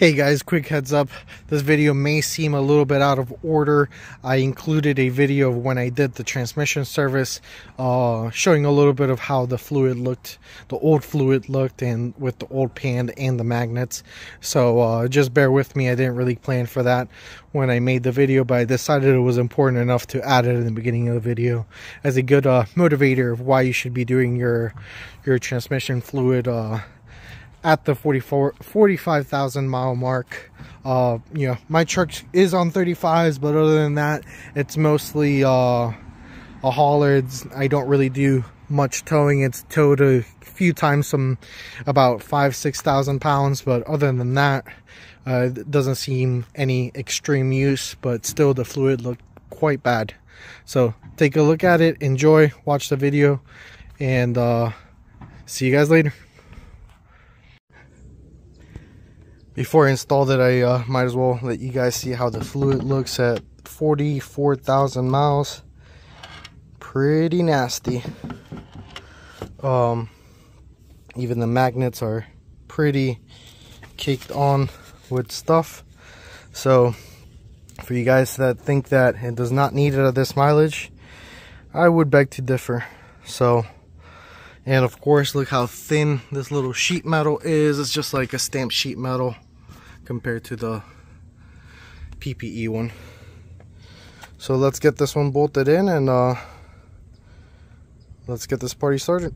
Hey guys, quick heads up. This video may seem a little bit out of order. I included a video of when I did the transmission service, uh, showing a little bit of how the fluid looked, the old fluid looked, and with the old pan and the magnets. So uh, just bear with me. I didn't really plan for that when I made the video, but I decided it was important enough to add it in the beginning of the video as a good uh, motivator of why you should be doing your your transmission fluid uh, at the 44 45,000 mile mark. Uh, you know, my truck is on 35s, but other than that, it's mostly uh, a hauler. It's, I don't really do much towing. It's towed a few times, some about five, six thousand pounds, but other than that, uh, it doesn't seem any extreme use. But still, the fluid looked quite bad. So take a look at it, enjoy, watch the video, and uh, see you guys later. Before I installed it, I uh, might as well let you guys see how the fluid looks at 44,000 miles. Pretty nasty. Um, even the magnets are pretty caked on with stuff. So, for you guys that think that it does not need it at this mileage, I would beg to differ. So, and of course, look how thin this little sheet metal is. It's just like a stamped sheet metal compared to the PPE one. So let's get this one bolted in and uh, let's get this party started.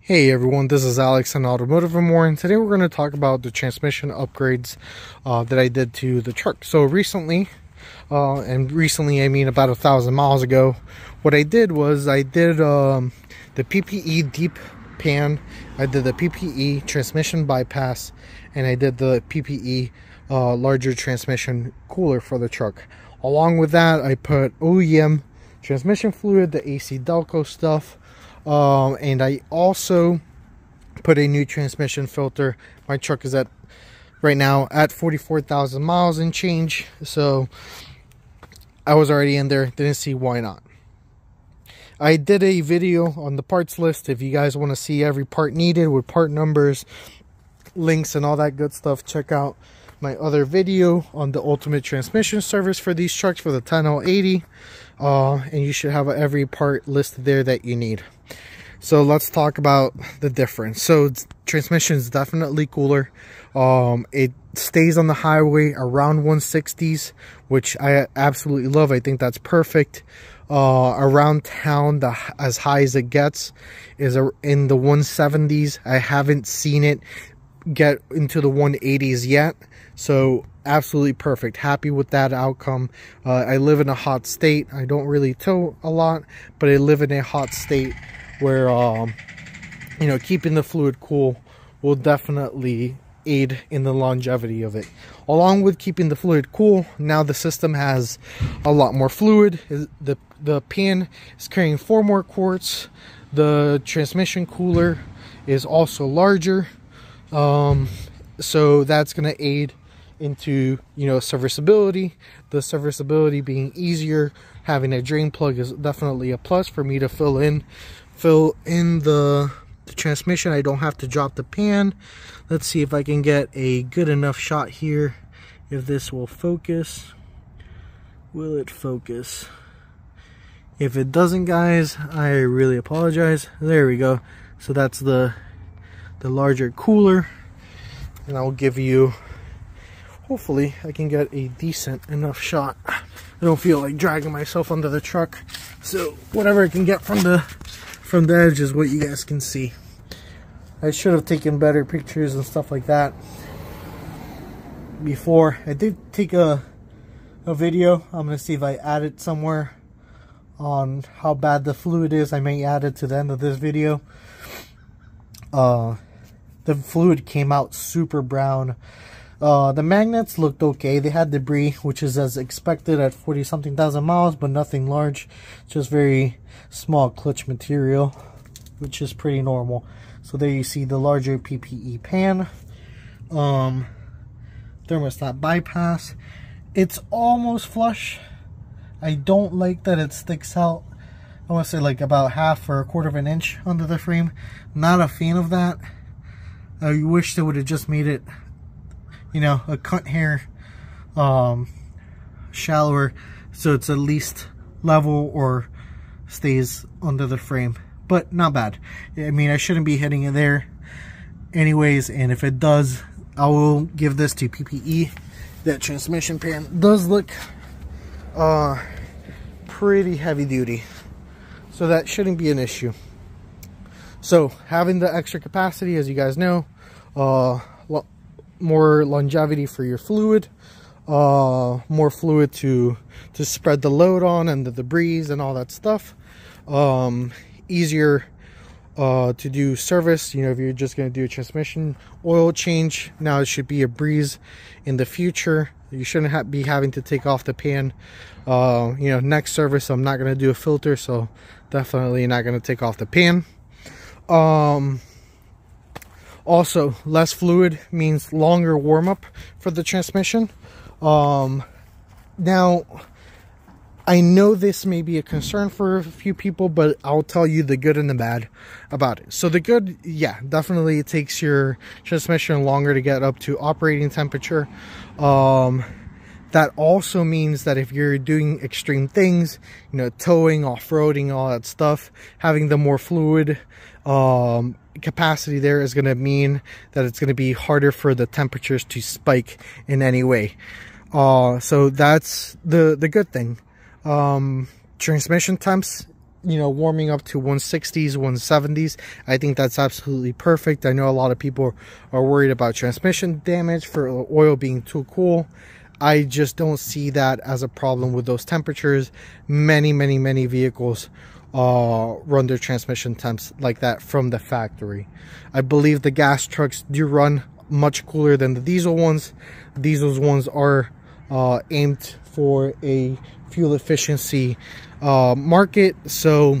Hey everyone, this is Alex on Automotive and More, and today we're going to talk about the transmission upgrades uh, that I did to the truck. So recently, uh, and recently I mean about a thousand miles ago, what I did was I did um, the PPE deep pan, I did the PPE transmission bypass, and I did the PPE uh, larger transmission cooler for the truck. Along with that, I put OEM transmission fluid, the AC Delco stuff, um, and I also put a new transmission filter. My truck is at right now at 44,000 miles and change, so I was already in there, didn't see why not. I did a video on the parts list. If you guys want to see every part needed with part numbers, links, and all that good stuff, check out my other video on the ultimate transmission service for these trucks for the 10L80. Uh, and you should have every part listed there that you need. So let's talk about the difference. So transmission is definitely cooler. Um, it stays on the highway around 160s, which I absolutely love. I think that's perfect. Uh, around town, the as high as it gets is in the 170s. I haven't seen it get into the 180s yet. So absolutely perfect. Happy with that outcome. Uh, I live in a hot state. I don't really tow a lot, but I live in a hot state where, um, you know, keeping the fluid cool will definitely aid in the longevity of it. Along with keeping the fluid cool, now the system has a lot more fluid. The, the pan is carrying four more quarts. The transmission cooler is also larger. Um, so that's going to aid into, you know, serviceability. The serviceability being easier. Having a drain plug is definitely a plus for me to fill in, fill in the the transmission. I don't have to drop the pan. Let's see if I can get a good enough shot here. If this will focus. Will it focus? If it doesn't, guys, I really apologize. There we go. So that's the the larger cooler. And I'll give you, hopefully, I can get a decent enough shot. I don't feel like dragging myself under the truck. So whatever I can get from the from the edge is what you guys can see. I should have taken better pictures and stuff like that before. I did take a, a video. I'm going to see if I add it somewhere on how bad the fluid is. I may add it to the end of this video. Uh, the fluid came out super brown. Uh, the magnets looked okay. They had debris, which is as expected at 40 something thousand miles, but nothing large. Just very small clutch material, which is pretty normal. So there you see the larger PPE pan. Um, thermostat bypass. It's almost flush. I don't like that it sticks out. I want to say like about half or a quarter of an inch under the frame. Not a fan of that. I wish they would have just made it, you know, a cut hair um, shallower so it's at least level or stays under the frame. But not bad. I mean, I shouldn't be hitting it there anyways, and if it does, I will give this to PPE. That transmission pan does look uh, pretty heavy duty. So that shouldn't be an issue. So having the extra capacity, as you guys know, uh, more longevity for your fluid, uh, more fluid to to spread the load on and the debris and all that stuff. Um, easier uh, to do service. You know, if you're just going to do a transmission oil change, now it should be a breeze in the future. You shouldn't ha be having to take off the pan. Uh, you know, next service, I'm not going to do a filter, so definitely not going to take off the pan. Um, also, less fluid means longer warm up for the transmission. Um, now, I know this may be a concern for a few people, but I'll tell you the good and the bad about it. So the good, yeah, definitely it takes your transmission longer to get up to operating temperature. Um, that also means that if you're doing extreme things, you know, towing, off-roading, all that stuff, having the more fluid um, capacity there is going to mean that it's going to be harder for the temperatures to spike in any way. Uh, so that's the, the good thing. Um, transmission temps you know warming up to 160s 170s i think that's absolutely perfect. I know a lot of people are worried about transmission damage for oil being too cool i just don't see that as a problem with those temperatures many many many vehicles uh, run their transmission temps like that from the factory i believe the gas trucks do run much cooler than the diesel ones diesel ones are uh, aimed for a fuel efficiency uh, market. So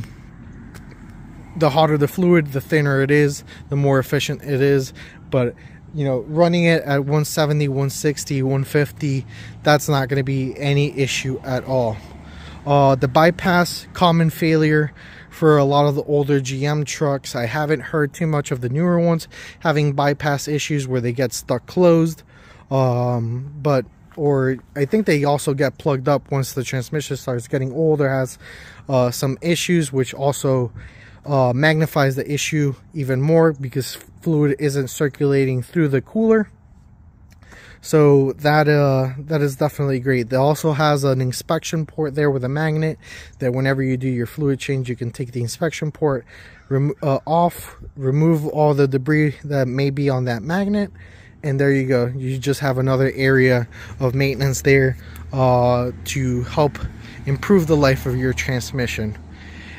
the hotter the fluid, the thinner it is, the more efficient it is. But you know, running it at 170, 160, 150, that's not going to be any issue at all. Uh, the bypass, common failure for a lot of the older GM trucks. I haven't heard too much of the newer ones having bypass issues where they get stuck closed. Um, but or I think they also get plugged up once the transmission starts getting older, has uh, some issues, which also uh, magnifies the issue even more because fluid isn't circulating through the cooler. So that uh, that is definitely great. It also has an inspection port there with a magnet that whenever you do your fluid change, you can take the inspection port rem uh, off, remove all the debris that may be on that magnet, and there you go you just have another area of maintenance there uh, to help improve the life of your transmission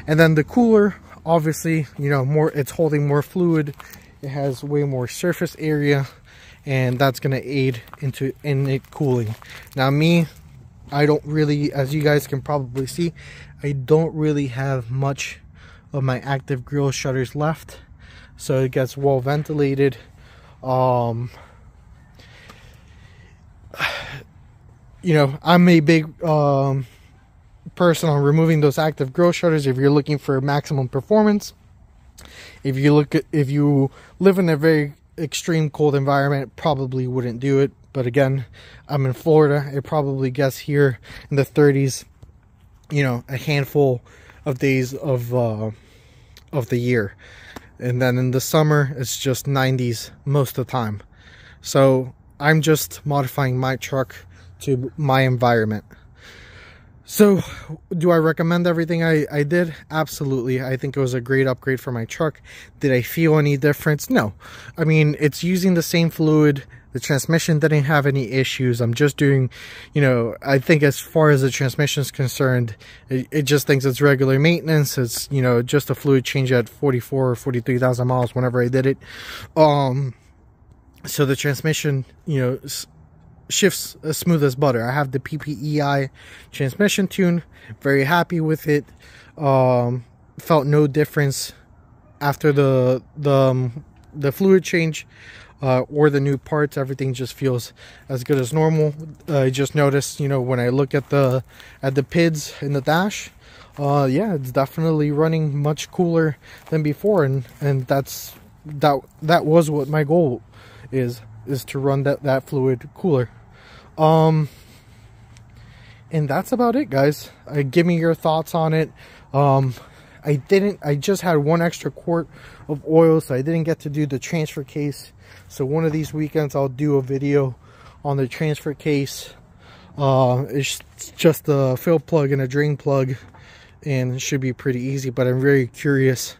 and then the cooler obviously you know more it's holding more fluid. It has way more surface area and that's going to aid into in it cooling. Now me I don't really as you guys can probably see I don't really have much of my active grill shutters left. So it gets well ventilated um you know, I'm a big um, person on removing those active grill shutters if you're looking for maximum performance. If you look at, if you live in a very extreme cold environment, probably wouldn't do it. But again, I'm in Florida. It probably gets here in the 30s, you know, a handful of days of uh, of the year. And then in the summer, it's just 90s most of the time. So I'm just modifying my truck to my environment. So, do I recommend everything I, I did? Absolutely. I think it was a great upgrade for my truck. Did I feel any difference? No. I mean, it's using the same fluid. The transmission didn't have any issues. I'm just doing, you know, I think as far as the transmission is concerned, it, it just thinks it's regular maintenance. It's, you know, just a fluid change at 44 or 43,000 miles whenever I did it. Um, so the transmission, you know, shifts as smooth as butter. I have the PPEI transmission tune. Very happy with it. Um, felt no difference after the the um, the fluid change uh, or the new parts. Everything just feels as good as normal. Uh, I just noticed, you know, when I look at the at the PIDs in the dash, uh, yeah, it's definitely running much cooler than before, and and that's that that was what my goal is is to run that that fluid cooler um and that's about it guys. Uh, give me your thoughts on it. Um i didn't i just had one extra quart of oil so i didn't get to do the transfer case. So one of these weekends i'll do a video on the transfer case. Uh it's just a fill plug and a drain plug and it should be pretty easy but i'm very curious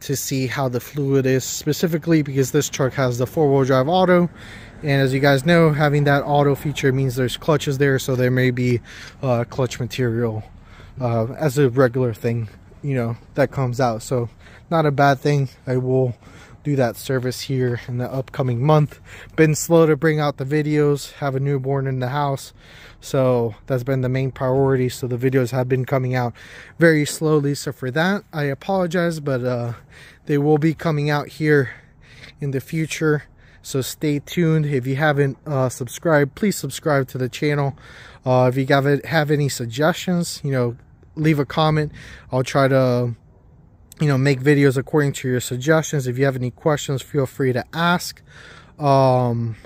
to see how the fluid is specifically because this truck has the four-wheel drive auto and as you guys know having that auto feature means there's clutches there so there may be uh, clutch material uh, as a regular thing you know that comes out. So not a bad thing. I will do that service here in the upcoming month. Been slow to bring out the videos have a newborn in the house. So that's been the main priority. So the videos have been coming out very slowly. So for that i apologize but uh, they will be coming out here in the future so stay tuned. If you haven't uh, subscribed please subscribe to the channel. Uh, if you have, have any suggestions you know leave a comment. I'll try to you know make videos according to your suggestions. If you have any questions feel free to ask. Um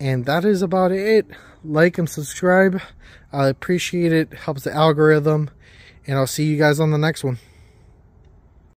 and that is about it. Like and subscribe. I appreciate it. Helps the algorithm. And i'll see you guys on the next one